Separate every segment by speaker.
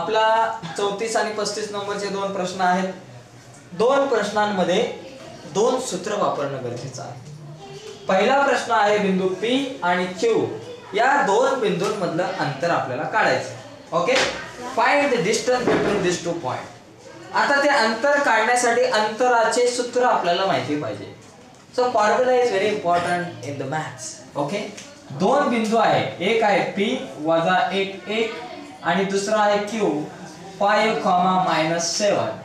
Speaker 1: आपला चौतीस आणि पस्तीस नंबरचे दोन प्रश्न आहेत. दोन प्रश्नांमध्ये दोन सूत्र वापरणं गरजेचं आहे. पहिला प्रश्न आहे बिंदू पी आणि क्यू या दोन बिंदूंमधलं अंतर आपल्याला काढायचं okay find the distance between this two point आता ते अंतर काढण्यासाठी अंतराचे सूत्र आपल्याला माहिती पाहिजे. So formula is very important in the maths okay दोन बिंदू आहे. एक आहे पी वजा एक एक. आणि दुसरा आहे Q five comma minus seven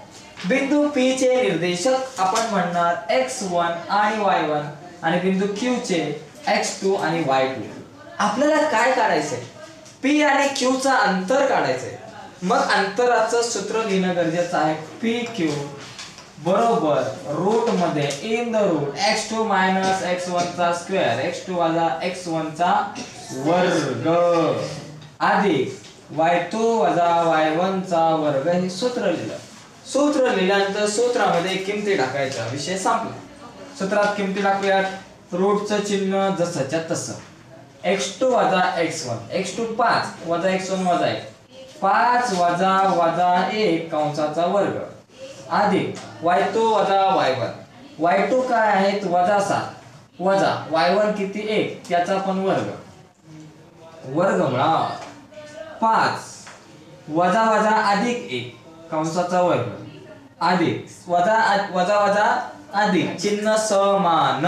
Speaker 1: बिंदू पी चे निर्देशक आपण म्हणणार एक्स वन आणि वाय वन आणि बिंदू क्यू चे एक्स टू आणि y2 आपल्याला काय काढायचंय? पी आणि क्यू चा अंतर काढायचंय. मग अंतराचं सूत्र लिहिणं गरजेचं आहे. पी क्यू बरोबर रूटमध्ये in the root X two minus X one चा स्क्वेअर एक्स टू वाजा एक्स वन चा वर्ग. अधिक वाय टू वजा वाय वन चा वर्ग हे सूत्र लिहिलं सूत्र लिहिल्यानंतर सूत्रामध्ये किमती टाकायचा विषय संपला. सूत्रात किमती टाकूयात. रूटचं चिन्ह जसंच्या तसं. एक्स टू वजा एक्स वन एक्स टू पाच वजा एक्स वन वजा एक. पाच वजा वजा एक कंसाचा वर्ग. अधिक वाय टू वजा वाय वन वाय टू काय आहेत? वजा सात. वजा वाय वन किती एक? त्याचा पण वर्ग. वर्ग म्हणा पाच. वजा वजा अधिक एक. कंसाचा वर्ग. अधिक. वजा वजा वजा अधिक. चिन्ह समान.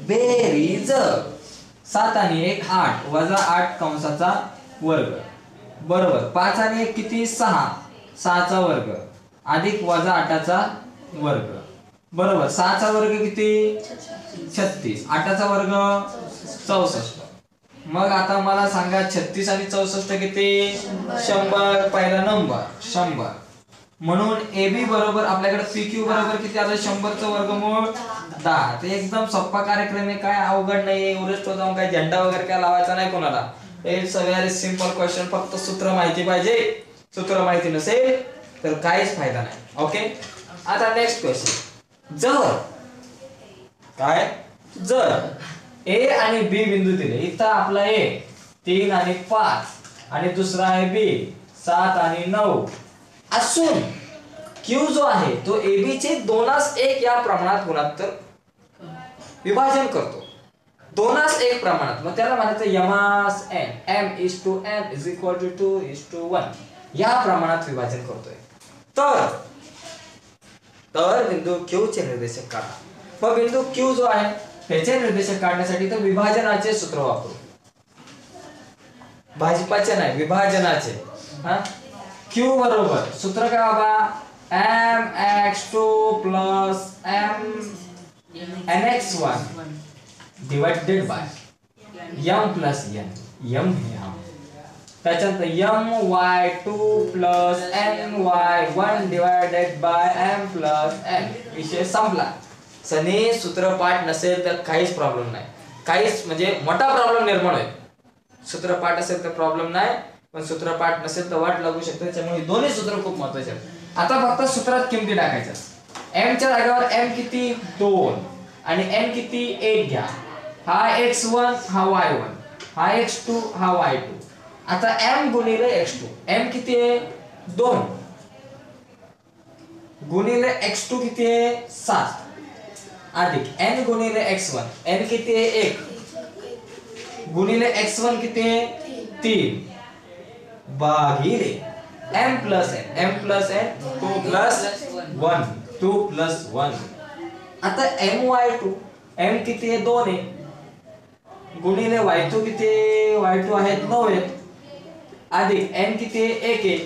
Speaker 1: बेरीज. सात आणि एक आठ. वजा आठ कंसाचा वर्ग. बरोबर. पाच आणि एक किती? सहा. सहाचा वर्ग. अधिक वजा आठाचा वर्ग. बरोबर. सहाचा वर्ग किती? छत्तीस. आठाचा वर्ग? चौसष्ट. मग आता मला सांगा छत्तीस आणि चौसष्ट किती? शंभर. पहिला नंबर. शंभर. म्हणून ए बी बरोबर आपल्याकडे पी क्यू बरोबर किती आलं? शंभरचं वर्गमूळ दहा. ते एकदम सोप्पा कार्यक्रम आहे. काय अवघड नाही. एव्हरेस्ट जाऊन काय झेंडा वगैरे काय लावायचा नाही कोणाला. हे सगळ्या सिंपल क्वेश्चन फक्त सूत्र माहिती पाहिजे. सूत्र माहिती नसेल तर काहीच फायदा नाही. ओके? आता नेक्स्ट क्वेश्चन जर. काय? जर. ए आणि बी बिंदू दिले. इथं आपला ए तीन आणि पाच आणि दुसरा आहे बी सात आणि नऊ. असून क्यू जो आहे तो ए बी चे दोनास एक या प्रमाणात गुणोत्तर विभाजन करतो. दोनास एक प्रमाणात. मग त्याला म्हणायचं यमास N M is to M is equal to two is to one या प्रमाणात विभाजन करतोय. तर तर बिंदू क्यू चे निर्देशक काढा. मग बिंदू क्यू जो आहे त्याचे निर्देशक काढण्यासाठी तर विभाजनाचे सूत्र वापरू. भाजपाचे नाही विभाजनाचे. हा? क्यू बरोबर. सूत्र काय बाबा? M X two plus M N X one divided by M plus N M हे त्याच्यानंतर M Y two plus N Y one divided by M plus N विषय संपला. सनी सूत्रपाठ नसेल तर काहीच प्रॉब्लेम नाही. काहीच म्हणजे मोठा प्रॉब्लेम निर्माण होईल. सूत्रपाठ असेल तर प्रॉब्लेम नाही पण सूत्रपाठ नसेल तर वाट लागू शकते. त्याच्यामुळे दोन्ही सूत्र खूप महत्त्वाचे आहेत. आता फक्त सूत्रात किमती टाकायच्या. एम च्या जागेवर एम किती? दोन. आणि एम किती? एक घ्या. हा एक्स वन हा वाय वन हा एक्स टू हा वाय टू आता एम गुणिले एक्स टू एम किती आहे? दोन. गुणिले एक्स टू किती आहे? सात. अधिक एन गुणिले एक्स वन एन किती आहे? एक. गुणिले एक्स वन किती आहे? तीन. भागिले M plus N M plus N two plus one two plus one आता एम वाय टू एम किती आहे? दोन आहे. गुणिले वाय टू किती वाय टू आहेत. नऊ आहेत. अधिक एन किती आहे? एक आहे.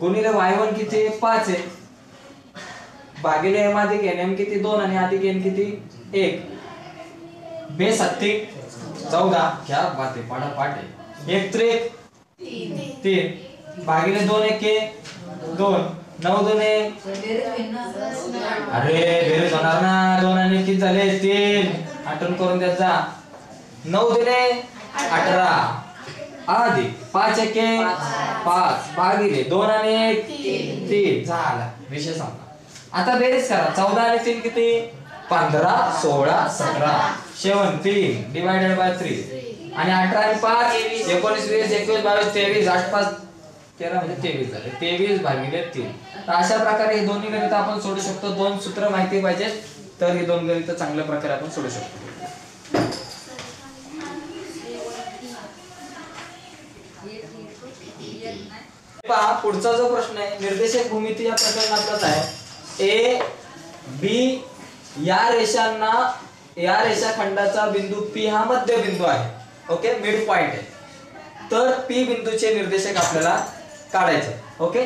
Speaker 1: गुणिले वाय वन किती आहे? पाच आहे. भागिले एम अधिक एन एम किती दोन आणि अधिक एन किती? एक. बे सत्तिक चौदा. क्या बात पाडा पाठ आहे. एक त्रिक तीन. भागिले दोन एक. दोन. नऊ दोन अरे बेरीज होणार ना. दोन आणि किती झाले? तीन. आठवण करून द्यात जा. नऊ दिले अठरा. अधिक पाच एक. पाच. भागिले दोन आणि एक. तीन. झाला. विषय संपला. आता बेरीज करा. चौदा आणि तीन किती? पंधरा सोळा सतरा. शेवन तीन. डिवायडेड बाय थ्री आणि अठरा आणि पाच एकोणीस वीस एकवीस बावीस तेवीस आठ पाच तेरा म्हणजे तेवीस झाले. तेवीस भागिले तीन. तर अशा प्रकारे हे दोन्ही गणित आपण सोडू शकतो. दोन सूत्र माहिती पाहिजेत तर हे दोन गणित चांगल्या प्रकारे आपण सोडू शकतो. पहा पुढचा जो प्रश्न आहे निर्देशक भूमिती या प्रकरणातलाच आहे. ए बी या रेषांना या रेषाखंडाचा बिंदू पी हा मध्यबिंदू आहे. ओके? मिड पॉइंट आहे. तर पी बिंदूचे निर्देशक आपल्याला काढायचे. ओके?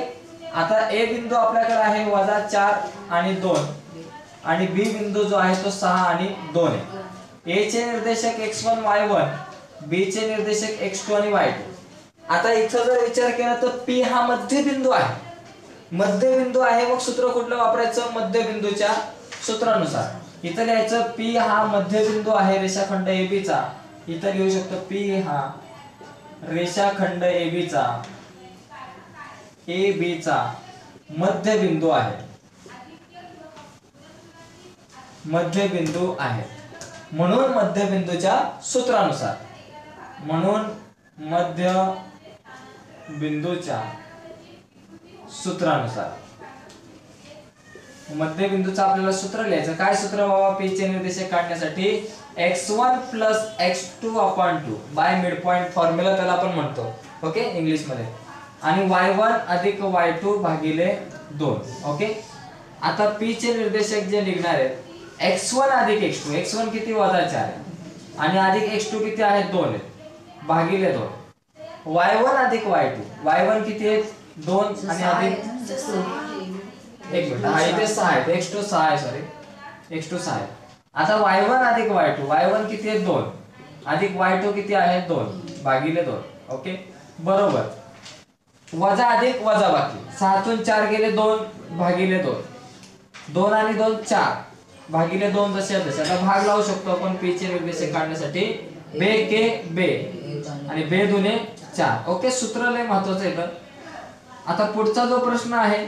Speaker 1: आता ए बिंदू आपल्याकडे आहे वजा चार आणि दोन. आणि बी बिंदू जो आहे तो सहा आणि दोन आहे. ए चे निर्देशक X one Y one B चे निर्देशक एक्स टू आणि वाय टू आता इथं जर विचार केला तर पी हा मध्यबिंदू आहे. मध्यबिंदू आहे मग सूत्र कुठलं वापरायचं? मध्यबिंदूच्या सूत्रानुसार. इथं लिहायचं पी हा मध्यबिंदू आहे रेषाखंड एबीचा चा. इथं लिहू शकतो पी हा रेषाखंड एबीचा चा बी चा मध्यबिंदू आहे. मध्यबिंदू आहे. म्हणून मध्यबिंदूच्या सूत्रानुसार. म्हणून मध्य बिंदूच्या सूत्रानुसार. मध्यबिंदूचं आपल्याला सूत्र लिहायचं. काय सूत्र बाबा? पी चे निर्देशक काढण्यासाठी X one plus X two upon two by mid point formula त्याला आपण म्हणतो. ओके इंग्लिशमध्ये आणि वाय वन अधिक वाय टू भागिले दोन. ओके आता पी चे निर्देशक जे निघणार आहेत एक्स वन अधिक एक्स टू एक्स वन किती वजा चार आहे? आणि अधिक एक्स टू किती आहेत दोन आहेत. भागिले दोन. वाय वन अधिक वाय टू वाय वन किती आहेत? दोन आणि अधिक एक मिनिट. हा इथे सहा आहे एक्स टू सहा आहे सॉरी एक्स टू सहा आहे. आता वाय वन अधिक वाय टू वाय वन किती आहे दोन. अधिक वाय टू किती आहे? दोन. भागिले दोन. ओके बरोबर. वजा अधिक वजा बाकी. सहातून चार गेले दोन भागिले दोन. दोन आणि दोन चार. भागिले दोन जसे तसे. आता भाग लावू शकतो आपण पी चे निर्देशक काढण्यासाठी. बे के बे. आणि बे दुने चार. ओके सूत्र लय महत्वाचं आहे इथं. आता पुढचा जो प्रश्न आहे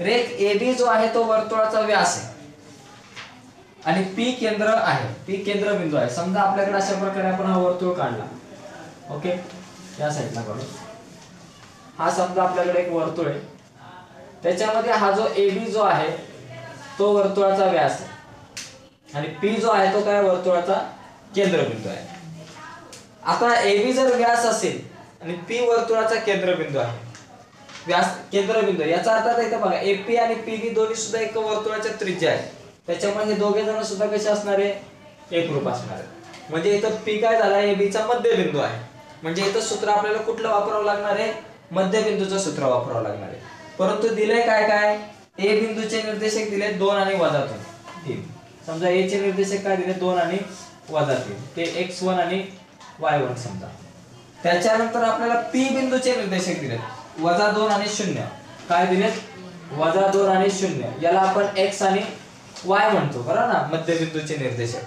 Speaker 1: रेख एबी जो आहे तो वर्तुळाचा व्यास आहे. आणि पी केंद्र आहे. पी केंद्र बिंदू आहे. समजा आपल्याकडे अशा प्रकारे आपण हा वर्तुळ काढला. ओके? या साईडला काढू हा समजा आपल्याकडे एक वर्तुळ आहे. त्याच्यामध्ये हा जो एबी जो आहे तो वर्तुळाचा व्यास आहे. आणि पी जो आहे तो काय वर्तुळाचा केंद्रबिंदू आहे. आता एबी जर व्यास असेल आणि पी वर्तुळाचा केंद्रबिंदू आहे व्यास केंद्रबिंदू. याचा अर्थ आता इथं बघा एपी आणि पीबी दोन्ही सुद्धा एक वर्तुळाच्या त्रिज्या आहे त्याच्यामुळे हे दोघे जण सुद्धा कसे असणार आहे? एकरूप असणार आहे म्हणजे इथं पी काय झाला? एबीचा चा मध्यबिंदू आहे. म्हणजे इथं सूत्र आपल्याला कुठलं वापरावं लागणार आहे? मध्यबिंदूचं सूत्र वापरावं लागणार आहे. परंतु दिलंय काय काय? ए बिंदूचे निर्देशक दिले दोन आणि वजा दोन तीन. समजा ए चे निर्देशक काय दिले? दोन आणि वजा तीन. ते एक्स वन आणि वाय वन समजा. त्याच्यानंतर आपल्याला पी बिंदूचे निर्देशक दिलेत. वजा दोन आणि शून्य. काय दिलेत? वजा दोन आणि शून्य. याला आपण एक्स आणि वाय म्हणतो बरोबर ना? मध्यबिंदूचे निर्देशक.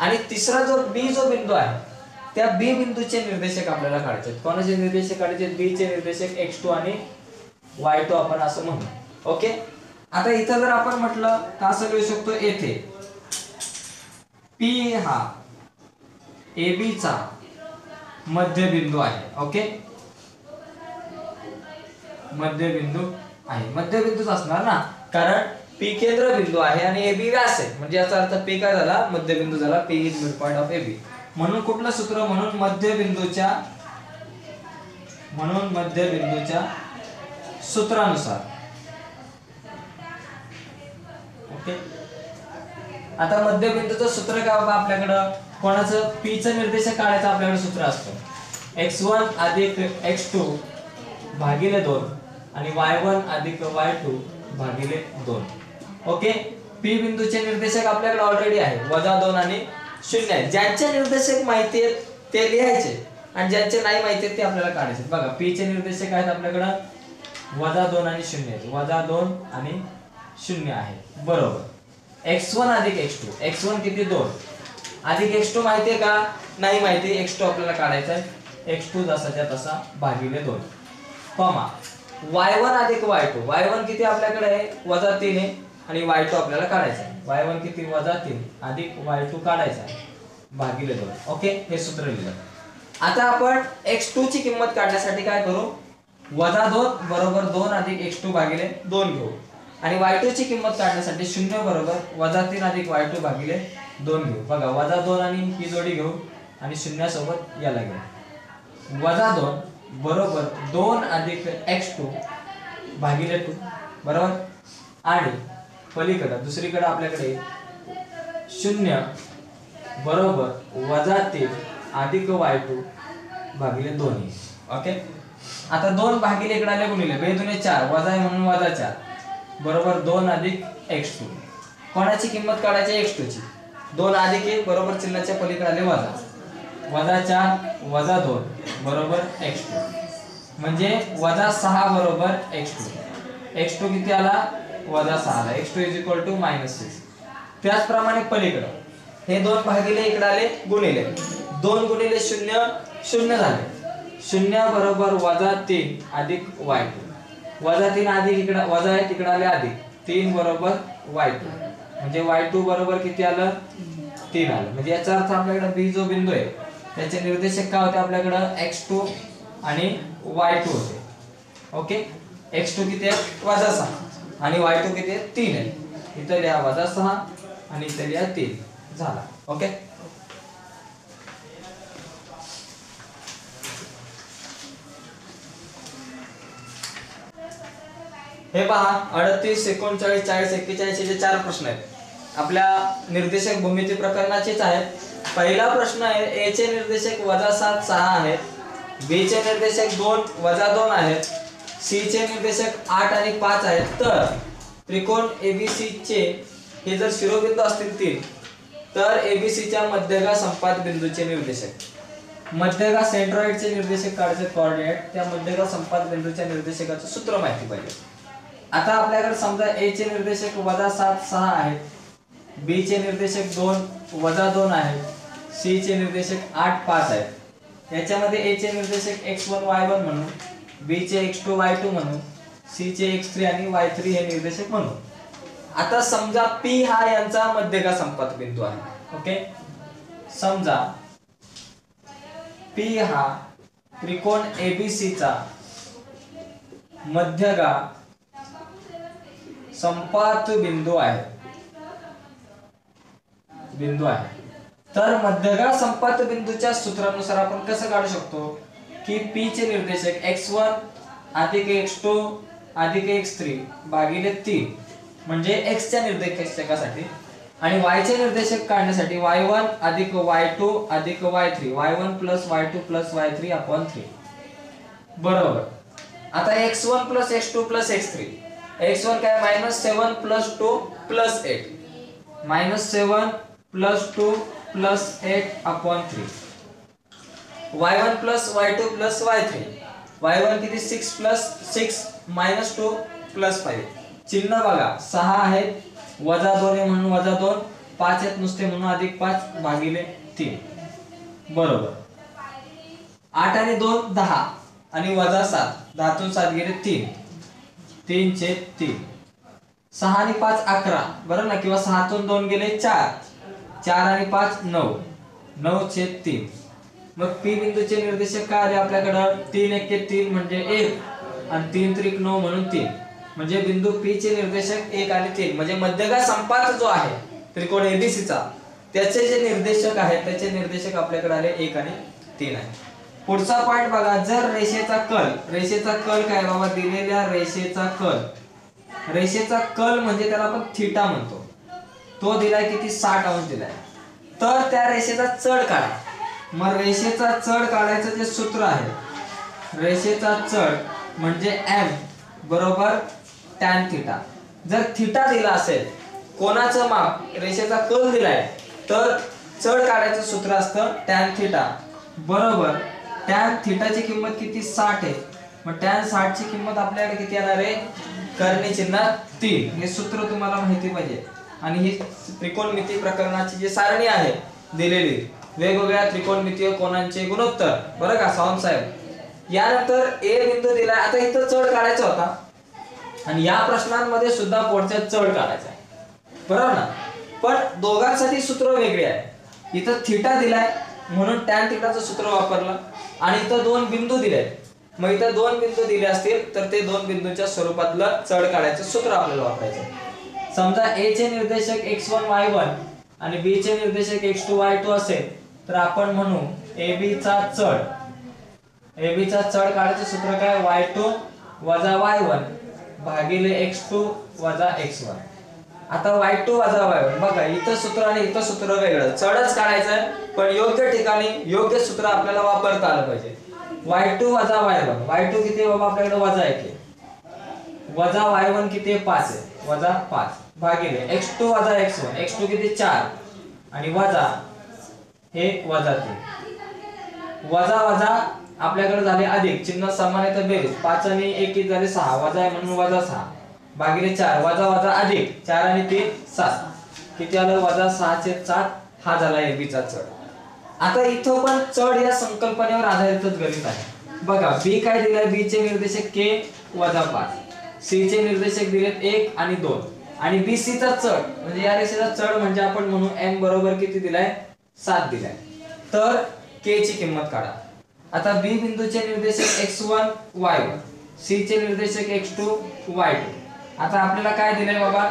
Speaker 1: आणि तिसरा जो बी जो बिंदू आहे त्या बी बिंदूचे निर्देशक आपल्याला काढायचे कोणाचे निर्देशक काढायचे बी चे निर्देशक एक्स टू आणि वाय टू आपण असं म्हणू. ओके? आता इथं जर आपण म्हटलं तर असं लिहू शकतो येथे. पी हा ए चा मध्यबिंदू आहे. ओके? मध्यबिंदू आहे. मध्यबिंदूच असणार ना? कारण पी केंद्र बिंदू आहे आणि एबी व्यास आहे. म्हणजे याचा अर्थ पी काय झाला? मध्यबिंदू झाला. P is mid point of A B म्हणून कुठलं सूत्र? म्हणून मध्यबिंदूच्या म्हणून मध्यबिंदूच्या सूत्रानुसार. ओके? आता मध्यबिंदूचं सूत्र काय बाबा आपल्याकडं? कोणाचं? पी च निर्देशक काढायचं आपल्याकडे सूत्र असतं. एक्स वन अधिक एक्स टू भागिले दोन. आणि वाय वन अधिक वाय टू भागिले दोन. ओके? पी बिंदूचे निर्देशक आपल्याकडे ऑलरेडी आहे. वजा दोन आणि शून्य आहे. ज्यांचे निर्देशक माहिती आहेत ते लिहायचे. आणि ज्यांचे नाही माहिती आहेत ते आपल्याला काढायचे बघा पी चे निर्देशक आहेत आपल्याकडं. वजा दोन आणि शून्य आहेत. वजा दोन आणि शून्य आहे. बरोबर. एक्स वन अधिक एक्स टू एक्स वन किती? दोन. अधिक एक्स टू माहिती आहे का? नाही माहिती. एक्स टू आपल्याला काढायचा आहे. एक्स टू जसाच्या तसा भागिले दोन. कॉमा. वाय वन अधिक वाय टू. वाय वन किती आपल्याकडे आहे? वजा तीन आहे. आणि वाय टू आपल्याला काढायचा आहे. वाय वन किती? वजा तीन. अधिक वाय टू काढायचा आहे. भागिले दोन. ओके? हे सूत्र लिहिलं. आता आपण एक्स टू ची किंमत काढण्यासाठी काय करू? वजा दोन बरोबर दोन अधिक एक्स टू भागिले दोन घेऊ. आणि वाय टू ची किंमत काढण्यासाठी शून्य बरोबर वजा तीन अधिक वाय टू भागिले दोन घेऊ. बघा वजा दोन आणि ही जोडी घेऊ आणि शून्यासोबत याला घेऊ. वजा दोन बरोबर दोन अधिक एक्स टू भागिले टू बरोबर? आणि पलीकडं दुसरीकडं आपल्याकडे शून्य बरोबर वजा तीन अधिक वाय टू भागिले दोन ओके? आता दोन भागिले इकडे आले गुणिले बे दुने चार वजा आहे म्हणून वजा चार. बरोबर दोन अधिक एक्स टू. कोणाची किंमत काढायची? एक्स टू ची दोन अधिक एक बरोबर चिन्हाच्या पलीकडे आले वजा. वजा चार वजा दोन बरोबर एक्स टू म्हणजे वजा सहा बरोबर एक्स टू एक्स टू किती आला? वजा सहा आला. X two is equal to minus six त्याचप्रमाणे पलीकडं. हे दोन भागिले इकडे आले गुणिले. दोन गुणिले शून्य शून्य झाले. शून्य बरोबर वजा तीन अधिक वाय टू वजा तीन अधिक इकडे वजा आहे इकडे आले अधिक. तीन बरोबर वाय टू म्हणजे वाय टू बरोबर किती आलं? तीन आलं. म्हणजे याचा अर्थ आपल्याकडे बी जो बिंदू आहे त्याचे निर्देशक काय होते आपल्याकडं? एक्स टू आणि वाय टू होते. ओके एक्स टू किती आहे? वजा सहा. आणि वाय टू किती आहे? तीन आहे. इथं लिहा वजा सहा आणि इथं लिहा तीन. झाला. ओके हे पहा अडतीस एकोणचाळीस चाळीस एक्केचाळीस हे जे चार प्रश्न आहेत. आपल्या निर्देशक भूमिती प्रकरणाचेच आहेत. पहिला प्रश्न आहे ए चे निर्देशक वजा सात सहा आहेत. बी चे निर्देशक दोन वजा दोन आहेत. सी चे निर्देशक आठ आणि पाच आहेत. तर त्रिकोण एबीसी चे हे जर शिरोबिंदू असतील तीन तर ए बी सीच्या मध्यगा संपात बिंदूचे निर्देशक. मध्यगा सेंट्रॉइडचे निर्देशक काढायचे कॉर्डिनेट त्या मध्यगा संपात बिंदूच्या निर्देशकाचं सूत्र माहिती पाहिजे. आता आपल्याकडे समजा ए चे निर्देशक वजा सात सहा आहेत. बी चे निर्देशक दोन वजा दोन आहेत. सी चे निर्देशक आठ पाच आहेत. याच्यामध्ये ए चे निर्देशक एक्स वन वाय वन म्हणू बी चे एक्स टू वाय टू म्हणू सी चे एक्स थ्री आणि वाय थ्री हे निर्देशक म्हणू आता समजा पी हा यांचा मध्यगा संपात बिंदू आहे. ओके? समजा पी हा त्रिकोण एबीसीचा मध्यगा संपात बिंदू आहे. बिंदू आहे. तर मध्यगा संपात बिंदूच्या सूत्रानुसार आपण कसं काढू शकतो? की पी चे निर्देशक एक्स वन अधिक एक्स टू अधिक एक्स थ्री भागिले तीन. म्हणजे एक्सच्या निर्देशकासाठी. आणि वायचे निर्देशक काढण्यासाठी वाय वन अधिक वाय टू अधिक Y three Y one plus Y two plus Y three upon three बरोबर. आता X one plus X two plus X three X one काय? Minus seven plus two plus eight minus seven plus two plus eight upon three. Y one plus Y two plus Y three. Y one किती? Six plus six minus two plus five. चिन्ह बघा. सहा आहेत. वजा दोन आहे म्हणून वजा दोन. पाच आहेत नुसते म्हणून अधिक पाच भागिले तीन. बरोबर. आठ आणि दोन दहा. आणि वजा सात. दहातून सात गेले तीन. तीन तीन. सहा आणि पाच अकरा. बरं ना? किंवा सहातून दोन गेले चार. चार आणि पाच नऊ. नऊ छेद तीन. मग पी बिंदूचे निर्देशक काय आले आपल्याकडं? तीन एके तीन म्हणजे एक. आणि तीन त्रिक नऊ म्हणून तीन. म्हणजे बिंदू पी चे निर्देशक एक आणि तीन. म्हणजे मध्यगा संपात जो आहे त्रिकोण एबीसीचा त्याचे जे निर्देशक आहेत त्याचे निर्देशक आपल्याकडे आले एक आणि तीन आहे. पुढचा पॉइंट बघा. जर रेषेचा कल रेषेचा कल काय बाबा दिलेल्या रेषेचा कल. रेषेचा कल म्हणजे त्याला आपण थिटा म्हणतो. तो दिलाय किती? साठ अंश दिलाय. तर त्या रेषेचा चढ काढा. मग रेषेचा चढ काढायचं जे सूत्र आहे रेषेचा चढ म्हणजे एम बरोबर टॅन थिटा जर थिटा दिला असेल कोणाचं माप? रेषेचा कल दिलाय. तर चढ काढायचं सूत्र असतं टॅन थिटा बरोबर टॅन थिटाची किंमत किती? साठ आहे. मग टॅन साठची किंमत आपल्याकडे किती येणार आहे? करणी चिन्ह तीन. हे सूत्र तुम्हाला माहिती पाहिजे. आणि ही त्रिकोणमिती प्रकरणाची जी सारणी आहे दिलेली वेगवेगळ्या त्रिकोणमितीय कोणांचे गुणोत्तर. बरं का सावंत साहेब? यानंतर ए बिंदू दिलाय. आता इथं चढ काढायचा होता. आणि या प्रश्नांमध्ये सुद्धा पुढच्या चढ काढायचा आहे. बरोबर ना? पण दोघांसाठी सूत्र वेगळे आहे. इथं थिटा दिलाय म्हणून टॅन थिटाचं सूत्र वापरलं. आणि इथं दोन बिंदू दिले मग इथं दोन बिंदू दिले असतील तर ते दोन बिंदूच्या स्वरूपातलं चढ काढायचं सूत्र आपल्याला वापरायचं समजा ए चे निर्देशक एक्स वन वाय वन आणि बी चे निर्देशक एक्स टू वाय टू असेल तर आपण म्हणू ए बी चा चढ. ए बी चा चढ काढायचं सूत्र काय? वाय टू वजा वाय वन भागिले एक्स टू वजा एक्स वन आता वाय टू वजा वाय वन बघा इथं सूत्र आणि इथं सूत्र वेगळं. चढच काढायचं पण योग्य ठिकाणी योग्य सूत्र आपल्याला वापरता आलं पाहिजे. वाय टू वजा वाय वन वाय टू किती बाबा आपल्याकडे? वजा एक आहे. वजा वाय वन किती पाच आहे. वजा पाच. भागिले. एक्स टू वजा एक्स वन एक्स टू किती? चार. आणि वजा हे वजा तीन. वजा वजा आपल्याकडे झाले अधिक. चिन्ह समान आहे तर बेरीज. पाच आणि एक किती झाले? सहा. वजा आहे म्हणून वजा सहा. भागिले चार. वजा वजा अधिक. चार आणि तीन सात. किती आलं? वजा सहाचे सात हा झाला एबीचा चढ. आता इथं पण चढ या संकल्पनेवर आधारितच गणित आहे. बघा बी काय दिलाय? बी चे निर्देशक के वजा पाच. सी चे निर्देशक दिलेत एक आणि दोन. आणि बी सी चा चढ म्हणजे या रेषेचा चढ म्हणजे आपण म्हणू एम बरोबर किती दिलाय? सात दिलाय. तर के ची किंमत काढा. आता बी बिंदूचे निर्देशक X one Y one C चे निर्देशक एक्स टू वाय टू आता आपल्याला काय दिलंय बाबा?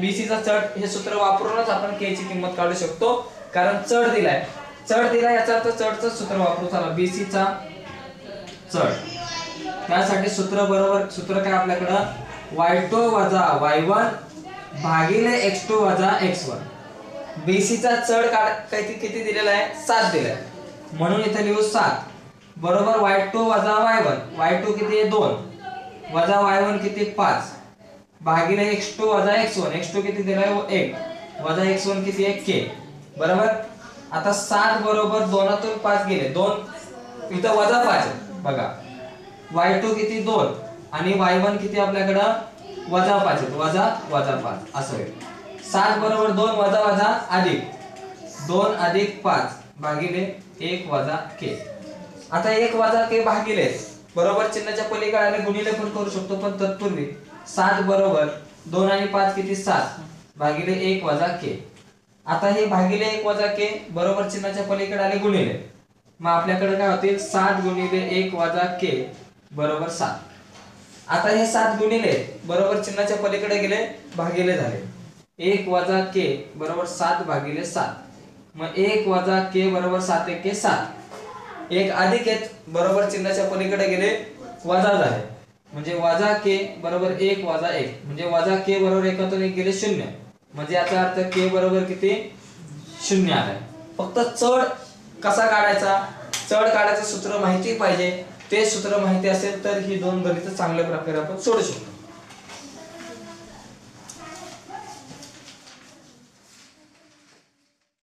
Speaker 1: बीसी चा चढ हे सूत्र वापरूनच आपण के ची किंमत काढू शकतो. कारण चढ दिलाय. चढ दिलाय याचा अर्थ चढचं सूत्र वापरू चला. बी चा चढ. त्यासाठी सूत्र बरोबर सूत्र काय आपल्याकडं? वाय टू वजा वाय वन भागिले एक्स टू वजा एक्स वन बी चा चढ काढ काहीतरी किती दिलेला आहे? सात दिलाय म्हणून इथे लिहू सात. बरोबर वाय टू वजा वाय वन वाय टू किती आहे? दोन. वजा वाय वन किती? पाच. भागिले एक्स टू वजा एक्स वन एक्स टू किती दिलाय? एक. वजा एक्स वन किती आहे? के बरोबर? आता सात बरोबर दोनातून पाच गेले. दोन इथं वजा पाच बघा. वाय टू किती? दोन. आणि वाय वन किती आपल्याकडं? वजा पाच आहेत. वजा वजा पाच. असं होईल सात बरोबर दोन वजा वजा अधिक. दोन अधिक पाच भागिले एक वजा के. आता एक वजा के भागिले बरोबर चिन्हाच्या पलीकडे गुणिले पण करू शकतो पण तत्पूर्वी सात बरोबर दोन आणि पाच किती? सात. भागिले एक वजा के. आता हे भागिले एक वजा के बरोबर चिन्हाच्या पलीकडे आले गुणिले. मग आपल्याकडे काय होतील? सात गुणिले एक वजा के बरोबर सात. आता हे सात गुणिले बरोबर चिन्हाच्या पलीकडे गेले भागिले झाले. एक वजा के बरोबर सात भागिले सात. मग एक वजा के बरोबर सात एक के सात. एक अधिक एक बरोबर चिन्हाच्या पलीकडे गेले वजा झाले. म्हणजे वजा के बरोबर एक वजा एक. म्हणजे वजा के बरोबर एकातून एक गेले शून्य. म्हणजे याचा अर्थ के बरोबर किती? शून्य आलाय फक्त चढ कसा काढायचा? चढ काढायचं सूत्र माहिती पाहिजे. ते सूत्र माहिती असेल तर ही दोन गणित चांगल्या प्रकारे आपण सोडू शकतो.